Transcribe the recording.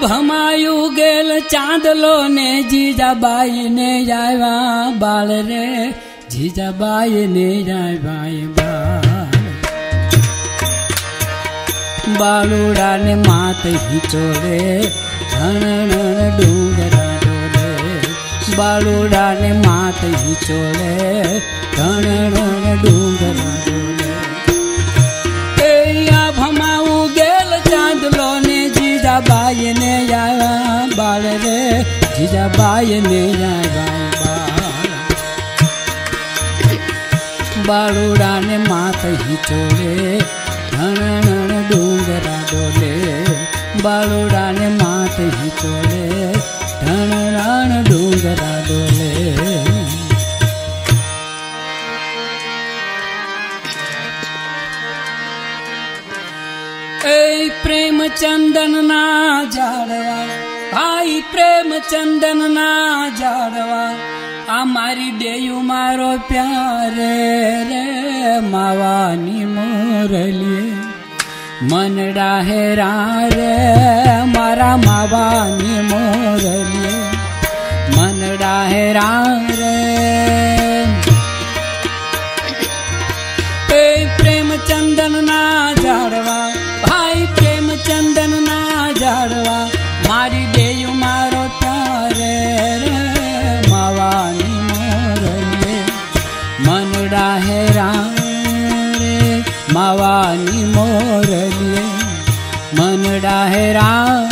ભમાયું ગેલ ચાંદલો ને જીજાબાઈ ને આવ્યા બાળ રે જીજાબાઈ ને આવ્યા બાળ બાલુડા ને માત હિચોડે ધણ ડુંગરા ડોલે બાલુડા ને માત હિચોડે ધણ ડુંગરા ડોલે बाय ने आया बाल रे बालूड़ा ने मात ही चोले, धन धन, डूंगरा डोले बालूड़ा ही चोले। એ પ્રેમ ચંદન ના ઝાડવા ભાઈ પ્રેમ ચંદન ના ઝાડવા આ મારી દેયું મારો પ્યારે રે માવાની મોરલીએ મનડા હેરા રે મારા માવાની મોરલીએ મનડા હેરા રે એ પ્રેમ ચંદન ના ના ઝાડવા મારી દેયું મારો તારે રે માવાની મોરલીએ મનડા હેરા રે માવાની મોરલીએ મનડા હેરા રે